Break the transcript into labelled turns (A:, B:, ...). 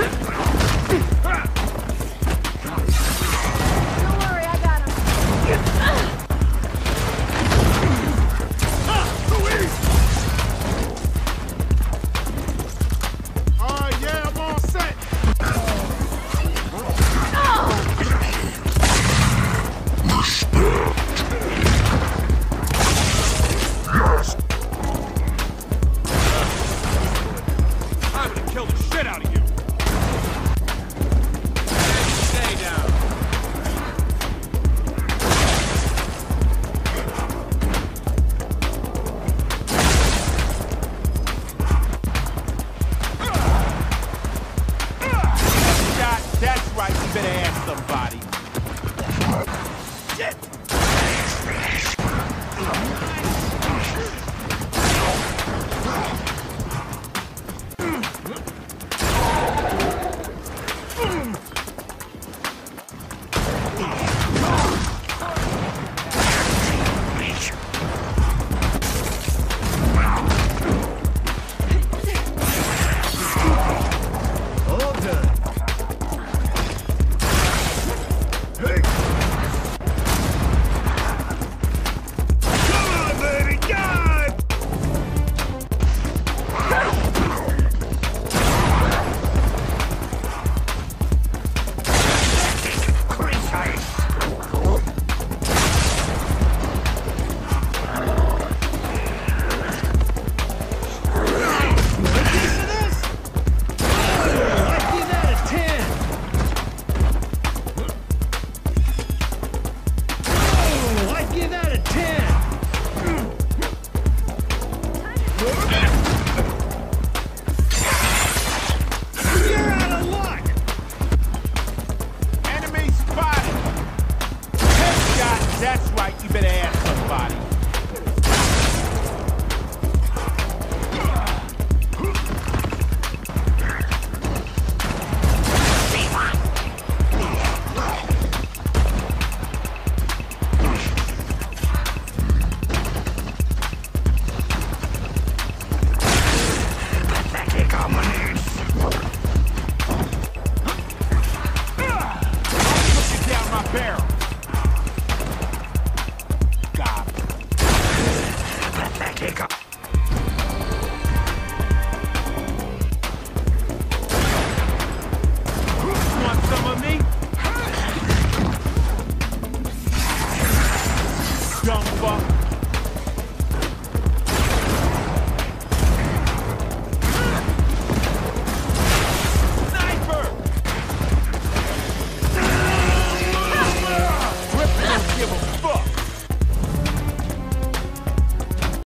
A: Huh?
B: All
A: Dumb fuck.